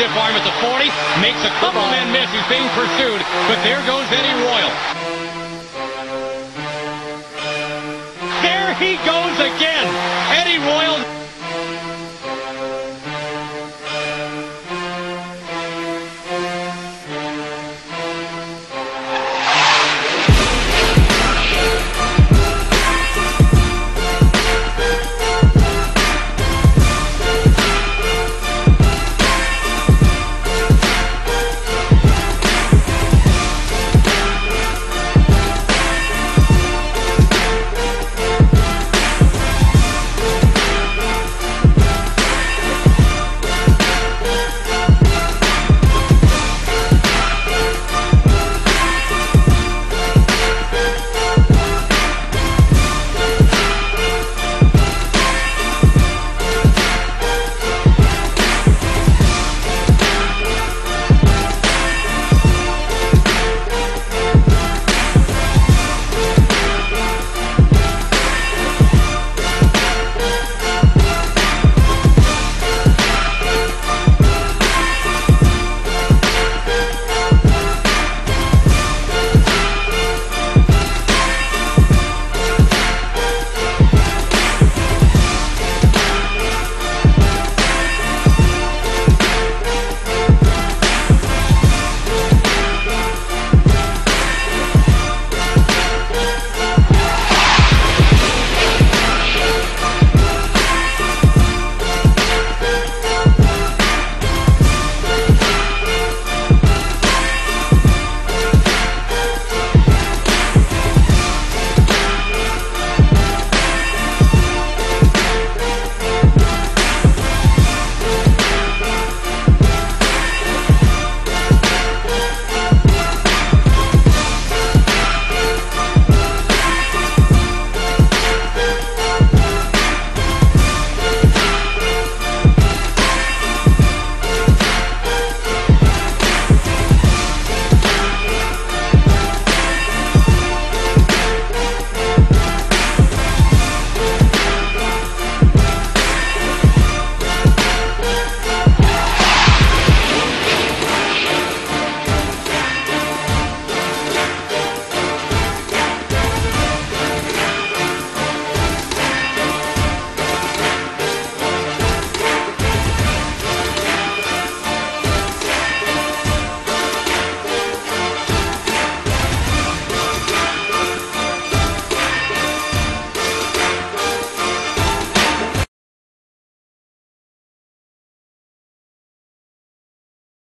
stiff arm at the 40. Makes a couple men miss. He's being pursued. But there goes Eddie Royal. There he goes.